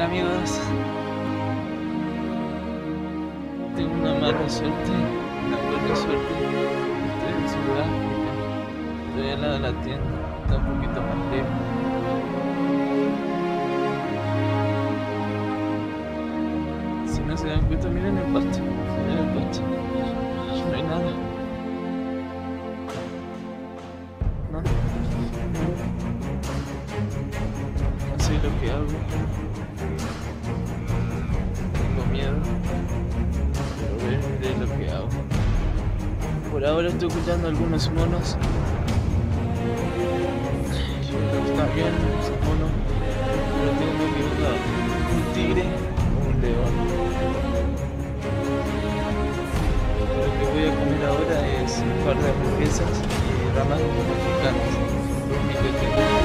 amigos. Tengo una mala suerte, una buena suerte. Estoy en Sudáfrica. Estoy al lado de la tienda. Está un poquito más lejos. Si no se dan cuenta, miren el pasto. Miren el pasto. No hay nada. No. No sé lo que hago. lo que hago. Por ahora estoy ocultando algunos monos. Está bien ese mono, pero tengo que un tigre o un león. Lo que voy a comer ahora es un par de hamburguesas y ramas mexicanas. Lo.